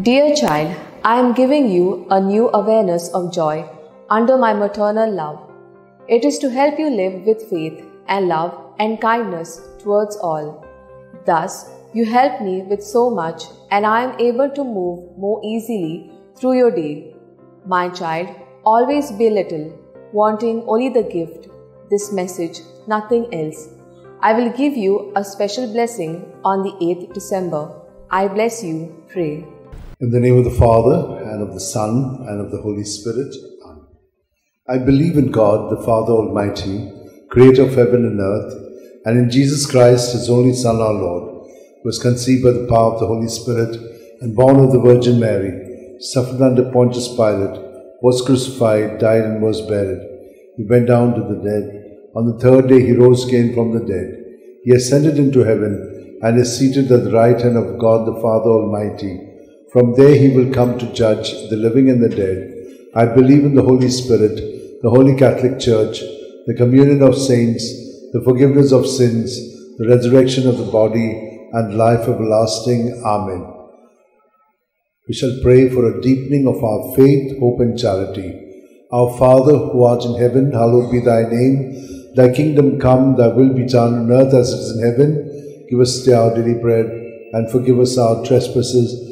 Dear child, I am giving you a new awareness of joy under my maternal love. It is to help you live with faith and love and kindness towards all. Thus, you help me with so much, and I am able to move more easily through your day. My child, always be little, wanting only the gift, this message, nothing else. I will give you a special blessing on the 8th December. I bless you. Pray. In the name of the Father, and of the Son, and of the Holy Spirit. Amen. I believe in God, the Father Almighty, creator of heaven and earth, and in Jesus Christ, his only Son, our Lord, who was conceived by the power of the Holy Spirit, and born of the Virgin Mary, suffered under Pontius Pilate, was crucified, died, and was buried. He went down to the dead. On the third day he rose again from the dead. He ascended into heaven, and is seated at the right hand of God the Father Almighty. From there he will come to judge the living and the dead. I believe in the Holy Spirit, the Holy Catholic Church, the communion of saints, the forgiveness of sins, the resurrection of the body, and life everlasting. Amen. We shall pray for a deepening of our faith, hope, and charity. Our Father, who art in heaven, hallowed be thy name. Thy kingdom come, thy will be done on earth as it is in heaven. Give us today our daily bread, and forgive us our trespasses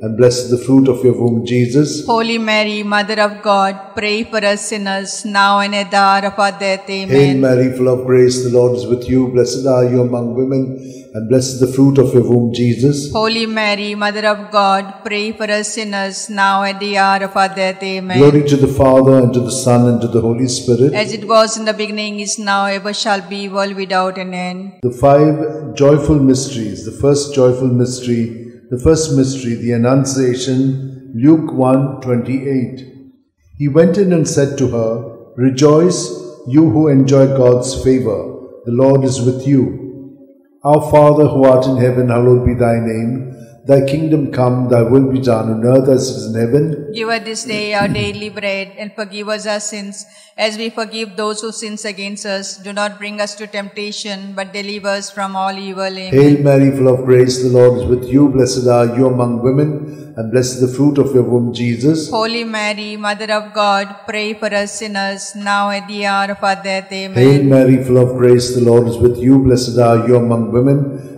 and blessed the fruit of your womb, Jesus. Holy Mary, Mother of God, pray for us sinners, now and at the hour of our death. Amen. Hail Mary, full of grace, the Lord is with you. Blessed are you among women, and blessed the fruit of your womb, Jesus. Holy Mary, Mother of God, pray for us sinners, now and at the hour of our death. Amen. Glory to the Father, and to the Son, and to the Holy Spirit. As it was in the beginning, is now, ever shall be, world without an end. The five joyful mysteries. The first joyful mystery the first mystery, the Annunciation, Luke 1 28. He went in and said to her, Rejoice, you who enjoy God's favor. The Lord is with you. Our Father who art in heaven, hallowed be thy name. Thy kingdom come, thy will be done on earth as it is in heaven. Give us this day our daily bread, and forgive us our sins, as we forgive those who sin against us. Do not bring us to temptation, but deliver us from all evil. Amen. Hail Mary, full of grace, the Lord is with you. Blessed are you among women, and blessed the fruit of your womb, Jesus. Holy Mary, Mother of God, pray for us sinners, now and at the hour of our death. Amen. Hail Mary, full of grace, the Lord is with you. Blessed are you among women,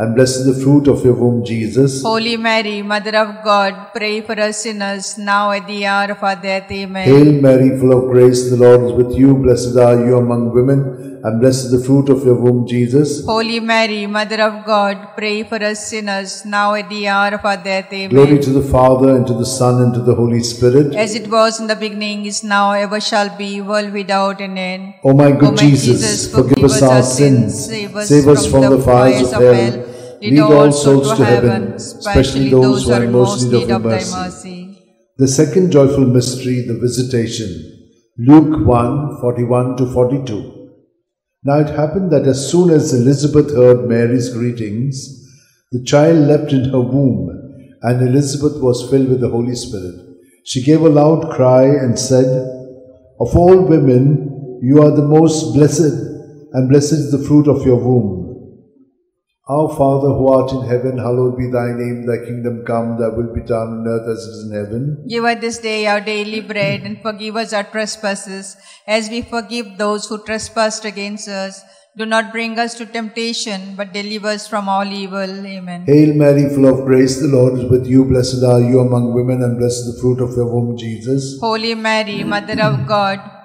and blessed is the fruit of your womb, Jesus. Holy Mary, Mother of God, pray for us sinners, now at the hour of our death. Amen. Hail Mary, full of grace, the Lord is with you. Blessed are you among women, and blessed is the fruit of your womb, Jesus. Holy Mary, Mother of God, pray for us sinners, now at the hour of our death. Amen. Glory to the Father, and to the Son, and to the Holy Spirit. As it was in the beginning, is now, ever shall be, world without an end. O my good O my Jesus, forgive us our sins, save us, save us from the fires of hell, lead all souls to heaven, especially those who are in most need of mercy. The second joyful mystery, the visitation. Luke 1 41 to 42. Now it happened that as soon as Elizabeth heard Mary's greetings, the child leapt in her womb, and Elizabeth was filled with the Holy Spirit. She gave a loud cry and said, Of all women, you are the most blessed, and blessed is the fruit of your womb. Our Father who art in heaven, hallowed be thy name, thy kingdom come, thy will be done on earth as it is in heaven. Give us this day our daily bread, and forgive us our trespasses, as we forgive those who trespass against us. Do not bring us to temptation, but deliver us from all evil. Amen. Hail Mary, full of grace, the Lord is with you. Blessed are you among women, and blessed is the fruit of your womb, Jesus. Holy Mary, Mother of God,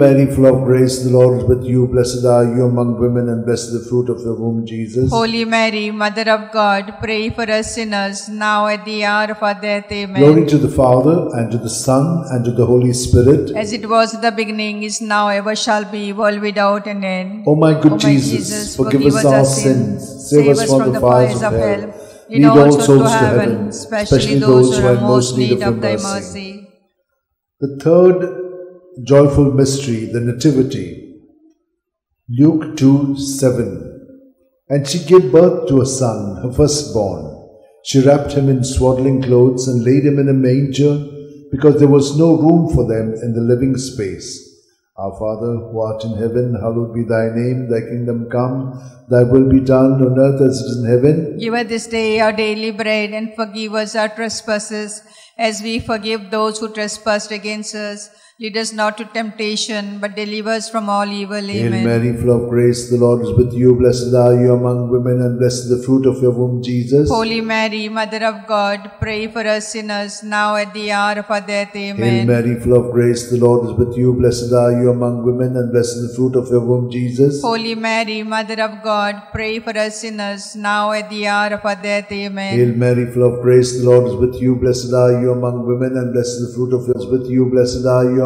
Mary, full of grace, the Lord is with you. Blessed are you among women, and blessed is the fruit of your womb, Jesus. Holy Mary, Mother of God, pray for us sinners, now at the hour of our death. Amen. Glory to the Father, and to the Son, and to the Holy Spirit. As it was in the beginning, is now, ever shall be, world without an end. O my good O my Jesus, forgive us our sins, save us from the fires of hell. Lead all souls to heaven, especially those who are in most need of thy mercy. The third joyful mystery, the Nativity. Luke 2 7. And she gave birth to a son, her firstborn. She wrapped him in swaddling clothes and laid him in a manger because there was no room for them in the living space. Our Father, who art in heaven, hallowed be thy name, thy kingdom come, thy will be done on earth as it is in heaven. Give us this day our daily bread and forgive us our trespasses as we forgive those who trespass against us. Lead us not to temptation, but deliver us from all evil. Amen. Hail. Mary, full of grace, the Lord is with you. Blessed are you among women, and blessed is the fruit of your womb, Jesus. Holy Mary, Mother of God, pray for us sinners, now at the hour of our death. Amen. Hail Mary, full of grace, the Lord is with you. Blessed are you among women, and blessed is the fruit of your womb, Jesus. Holy Mary, Mother of God, pray for us sinners, now at the hour of our death. Amen. Hail Mary, full of grace, the Lord is with you. Blessed are you among women, and blessed is the fruit of your womb. With you, blessed are you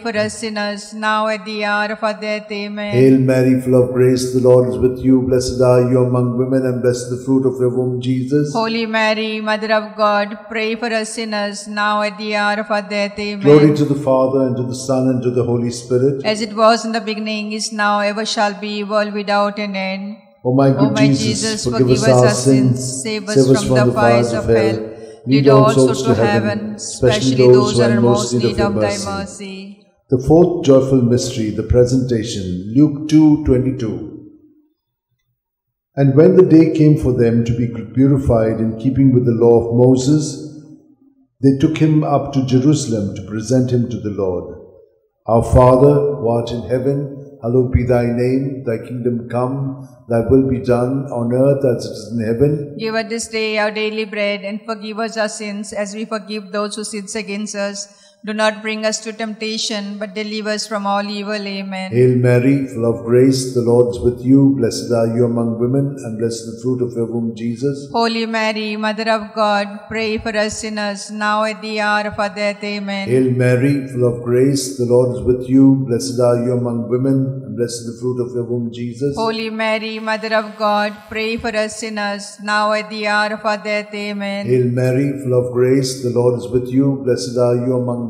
for us sinners, now at the hour of our death. Amen. Hail Mary, full of grace, the Lord is with you, blessed are you among women, and blessed the fruit of your womb, Jesus. Holy Mary, Mother of God, pray for us sinners, now at the hour of our death. Amen. Glory to the Father, and to the Son, and to the Holy Spirit. As it was in the beginning, is now, ever shall be, world without an end. O my O good my Jesus, Jesus, forgive us our sins, save us from the fires of hell. Lead all souls to heaven, especially those who are in most need of thy mercy. The fourth joyful mystery, the presentation, Luke 2:22. And when the day came for them to be purified in keeping with the law of Moses, they took him up to Jerusalem to present him to the Lord. Our Father, who art in heaven, hallowed be thy name, thy kingdom come, thy will be done on earth as it is in heaven. Give us this day our daily bread, and forgive us our sins as we forgive those who sin against us. Do not bring us to temptation, but deliver us from all evil. Amen. Hail Mary, full of grace, the Lord is with you. Blessed are you among women, and blessed is the fruit of your womb, Jesus. Holy Mary, Mother of God, pray for us sinners, now at the hour of our death. Amen. Hail Mary, full of grace, the Lord is with you. Blessed are you among women, and blessed is the fruit of your womb, Jesus. Holy Mary, Mother of God, pray for us sinners, now at the hour of our death. Amen. Hail Mary, full of grace, the Lord is with you. Blessed are you among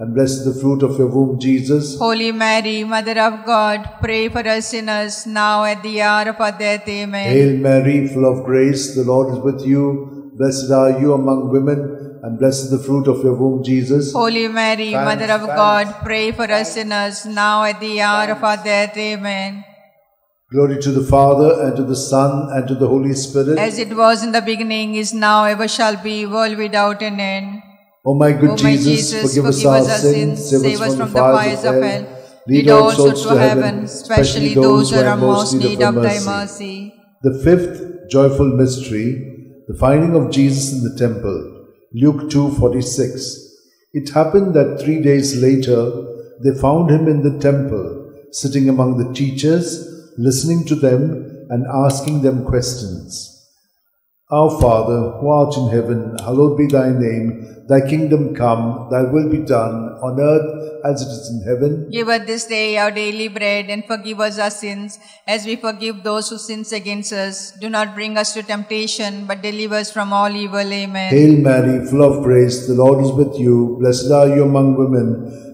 and blessed is the fruit of your womb, Jesus. Holy Mary, Mother of God, pray for us sinners, now at the hour of our death. Amen. Hail Mary, full of grace, the Lord is with you. Blessed are you among women, and blessed is the fruit of your womb, Jesus. Holy Mary, Thanks, Mother of thanks. God, pray for us sinners, now at the hour of our death. Amen. Glory to the Father, and to the Son, and to the Holy Spirit. As it was in the beginning, is now, ever shall be, world without an end. O my good O my Jesus, Jesus, forgive us our sins, save us from the fires of hell. Lead all souls to heaven, especially those who are most need of thy mercy. The fifth joyful mystery, the finding of Jesus in the temple. Luke 2:46. It happened that 3 days later they found him in the temple, sitting among the teachers, listening to them and asking them questions. Our Father, who art in heaven, hallowed be thy name. Thy kingdom come, thy will be done, on earth as it is in heaven. Give us this day our daily bread and forgive us our sins as we forgive those who sin against us. Do not bring us to temptation, but deliver us from all evil. Amen. Hail Mary, full of grace, the Lord is with you. Blessed are you among women,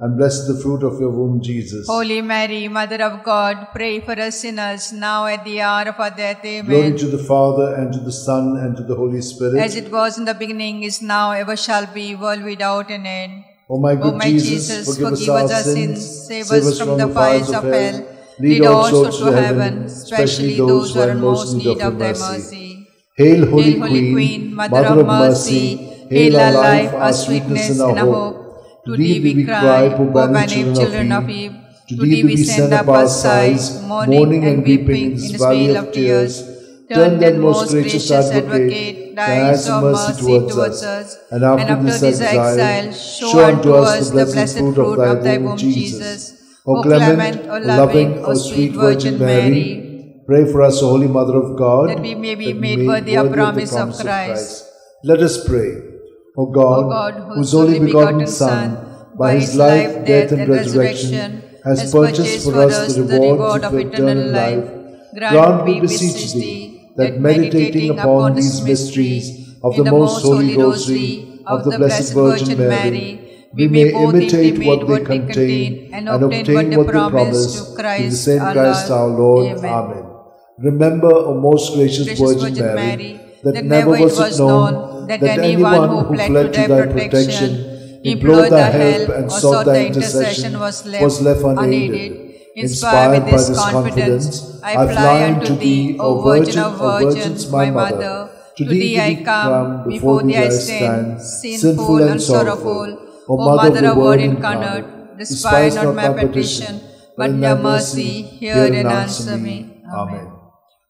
and blessed the fruit of your womb, Jesus. Holy Mary, Mother of God, pray for us sinners now at the hour of our death. Glory Amen. to the Father, and to the Son, and to the Holy Spirit. As it was in the beginning, is now, ever shall be, world without an end. O my good O my Jesus, forgive, us our sins, save us from the fires of hell. Lead all souls to heaven, especially those who are in most need of thy mercy. Hail, Holy, Hail, Holy Queen, Mother of mercy, hail our life, our sweetness, and our hope. To thee we cry, poor banished children of Eve. To thee we send up our sighs, mourning and weeping in this vale of tears. Turn then, most gracious advocate, thy eyes of mercy towards us, and after this exile, show unto us the blessed fruit of thy womb, Jesus. O clement, O loving, O sweet Virgin Mary, pray for us, O Holy Mother of God, That we may be made worthy of the promise of Christ. Let us pray. O God, O God, whose only begotten Son, by his life, death, and resurrection, has purchased for us the reward of eternal life, grant, we beseech thee, that meditating upon these mysteries of the most holy rosary of the Blessed Virgin Mary, we may imitate what they contain and obtain what they promise to through the same Christ our Lord. Amen. Remember, O most gracious, Virgin, Mary, that, never was it known that, anyone who fled to thy protection, implored thy help, and sought thy intercession was left, unaided. Inspired with this confidence, I fly unto thee, O Virgin of Virgins, my Mother. To thee I come, before thee I stand, sinful and sorrowful. O Mother of Word incarnate, despise not my petition, but in thy mercy hear and answer me. Amen.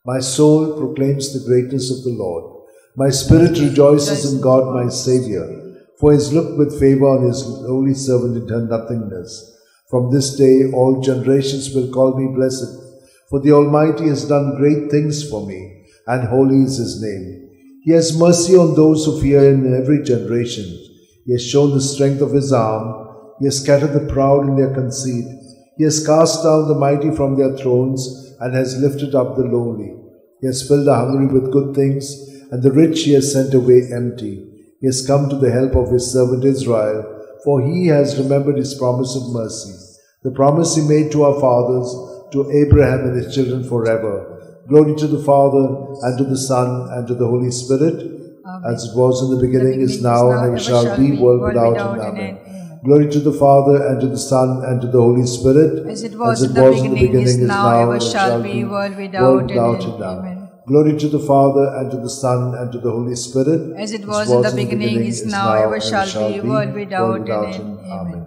My soul proclaims the greatness of the Lord. My spirit rejoices in God my Saviour, for he has looked with favour on his holy servant in her nothingness. From this day all generations will call me blessed, for the Almighty has done great things for me, and holy is his name. He has mercy on those who fear him in every generation. He has shown the strength of his arm. He has scattered the proud in their conceit. He has cast down the mighty from their thrones and has lifted up the lowly. He has filled the hungry with good things, and the rich he has sent away empty. He has come to the help of his servant Israel, for he has remembered his promise of mercy, the promise he made to our fathers, to Abraham and his children forever. Glory to the Father, and to the Son, and to the Holy Spirit, as it was in the beginning, is now, and ever shall be, world without end. Amen. Glory to the Father, and to the Son, and to the Holy Spirit, As it was in the beginning, is now, ever shall be, world without end. Amen. Glory to the Father, and to the Son, and to the Holy Spirit. As it was in the beginning, is now, ever shall be, world without end. Amen.